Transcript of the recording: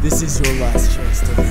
This is your last chance to